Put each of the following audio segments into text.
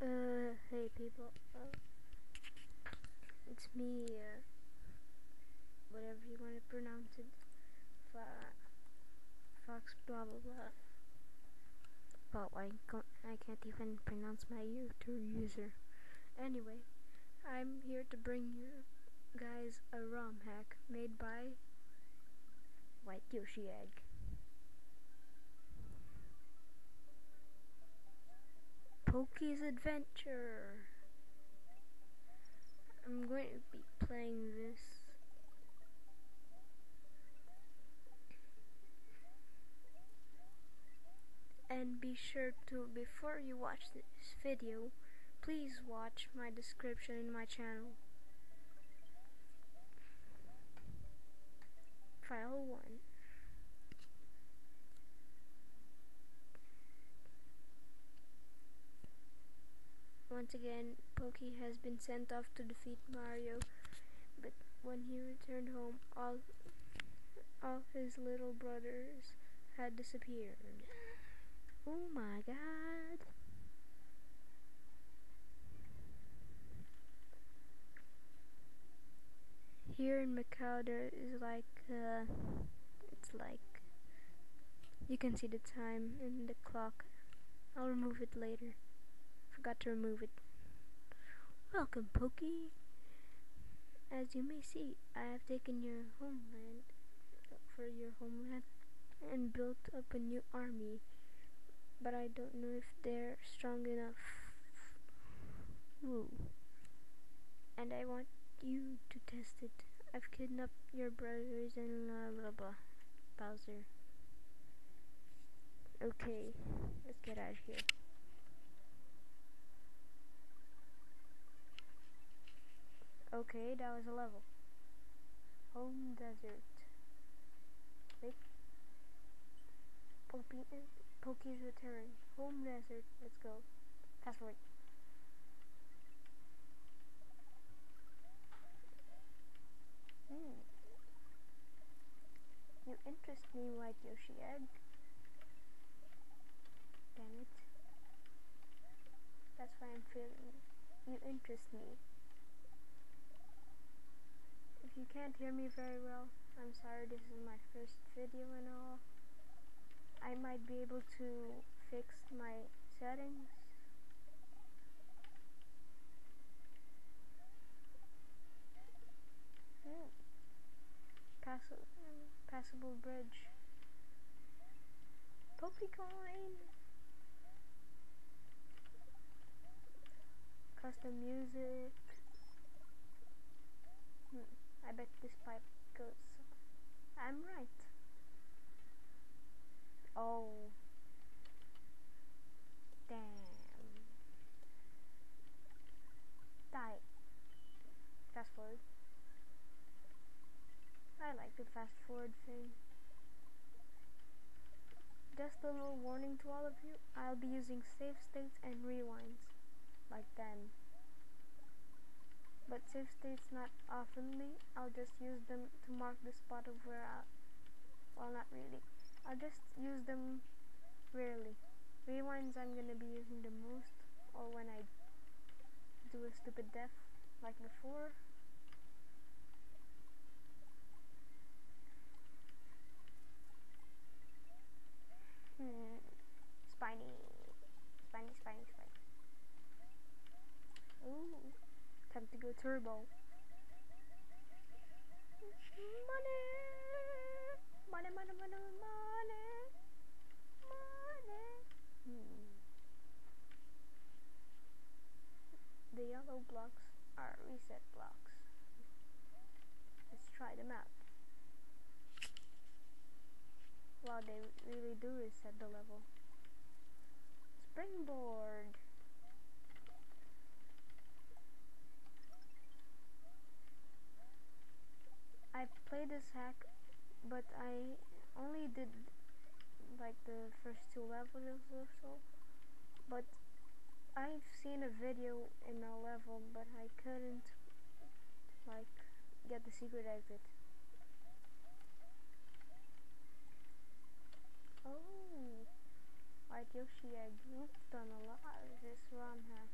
Uh, hey people. Uh, it's me, uh, whatever you want to pronounce it. Fo Fox blah blah blah. Well, I, I can't even pronounce my YouTube user. Anyway, I'm here to bring you guys a ROM hack made by White Yoshi Egg. Pokey's Adventure. I'm going to be playing this. And be sure to, before you watch this video, please watch my description in my channel. File 1. Once again, Pokey has been sent off to defeat Mario, but when he returned home, all, all his little brothers had disappeared. Oh my god. Here in Macau there is like, uh, it's like, you can see the time in the clock. I'll remove it later forgot to remove it. Welcome, Pokey. As you may see, I have taken your homeland for your homeland and built up a new army, but I don't know if they're strong enough. Woo. And I want you to test it. I've kidnapped your brothers and blah blah blah. Bowser. Okay, let's get out of here. Okay, that was a level. Home desert. Wait. Pokey, Pokey's return. Home desert. Let's go. Forward. Hmm. You interest me, White Yoshi Egg. Damn it. That's why I'm feeling. You interest me can't hear me very well, I'm sorry this is my first video and all. I might be able to fix my settings. Hmm. Pass passable bridge. Pokecoin! Custom music. I bet this pipe goes. I'm right. Oh. Damn. Die. Fast forward. I like the fast forward thing. Just a little warning to all of you, I'll be using save states and rewinds. Like them but save states not oftenly. I'll just use them to mark the spot of where I, well not really. I'll just use them rarely. Rewinds I'm gonna be using the most or when I do a stupid death like before. Go turbo. Money! Money, money, money, money! Money! Hmm. The yellow blocks are reset blocks. Let's try them out. Wow, they really do reset the level. Springboard! hack, but I only did like the first two levels or so. But I've seen a video in a level, but I couldn't like get the secret exit. Oh, White Yoshi egg. You've done a lot of this ROM hack.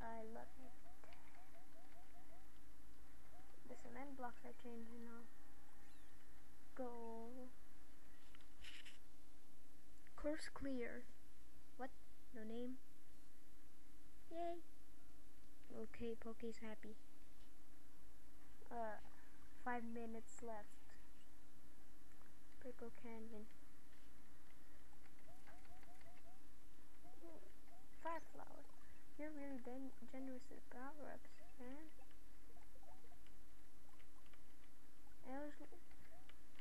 I love it. Cement blocks are changing now. Go. Course clear. What? No name? Yay. Okay, Poke's happy. Uh, five minutes left. Purple Canyon. Fireflower, you're really generous with power-ups, man. I was,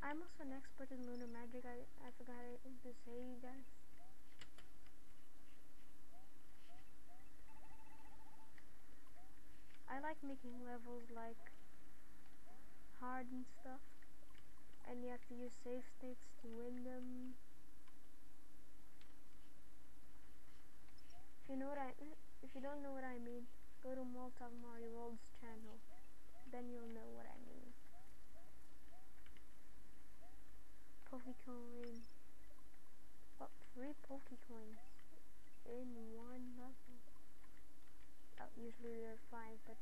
I'm also an expert in lunar magic. I, I forgot to say, you guys. I like making levels like hard and stuff and you have to use save states to win them if you know what I if you don't know what I mean go to Molotov Mario World's channel then you'll know what I mean Pokecoin oh, three Pokecoins in one level oh, usually there are five but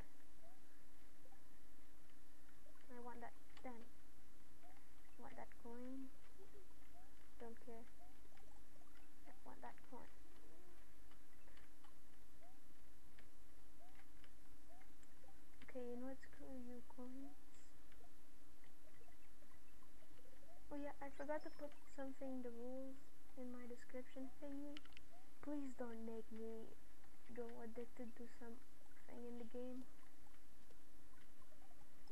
I want that done want that coin. Don't care. I want that coin. Okay, you know what's cool, you coins? Oh yeah, I forgot to put something, in the rules, in my description thingy. Please don't make me go addicted to something in the game.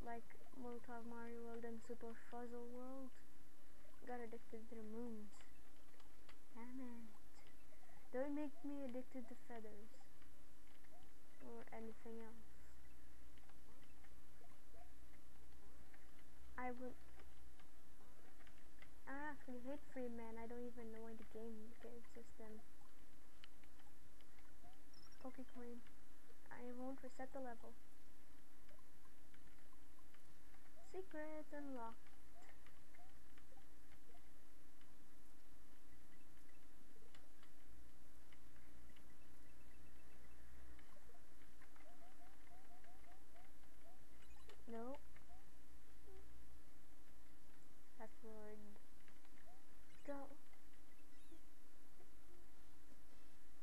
Like Molotov Mario World and Super Fuzzle World. Got addicted to the moons. Damn it. Don't make me addicted to feathers. Or anything else. I would... I hate Freeman. I don't even know why the game system. Pokecoin. I won't reset the level. Secret unlocked. No. Password. Go.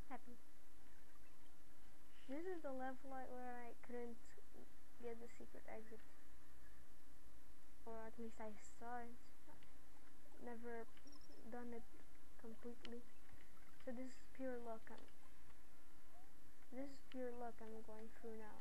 Happy. This is the level where I couldn't get the secret exit or at least I saw it. Never done it completely. So this is pure luck. I'm, this is pure luck I'm going through now.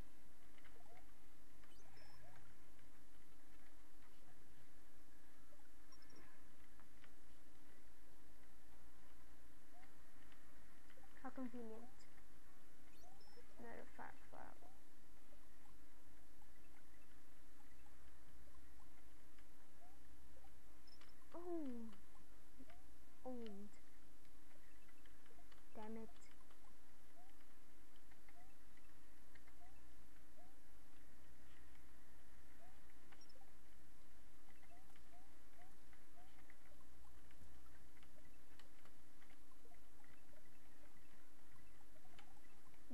Damn it.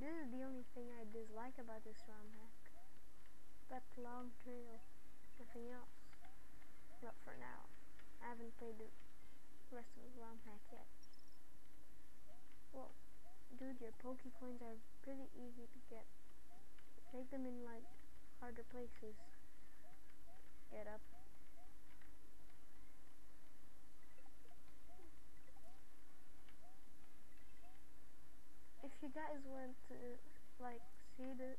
This is the only thing I dislike about this ROM hack. That long trail. Nothing else. Not for now. I haven't played the the ROM hack yet. Well, dude, your Pokecoins are pretty easy to get. Take them in, like, harder places. Get up. If you guys want to, like, see the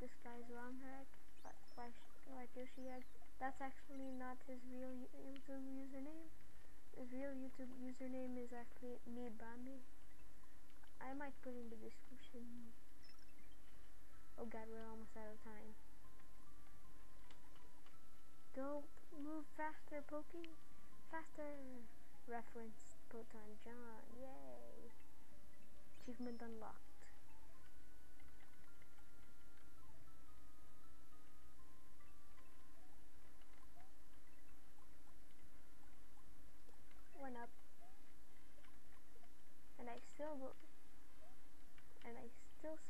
this guy's ROM hack, like, like Yoshi had, that's actually not his real YouTube username. His real YouTube username is actually Mebamme. I might put in the description. Oh god, we're almost out of time. Go move faster, Pokey. Faster. Reference Proton John. Yay. Achievement unlocked.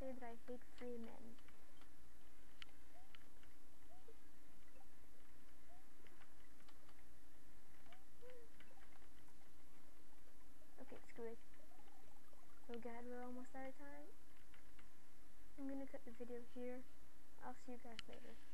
say that I hate free men. Okay, screw it. Oh god, we're almost out of time. I'm gonna cut the video here. I'll see you guys later.